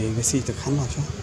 给一个 C 的看法去。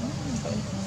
Mm, Thank you.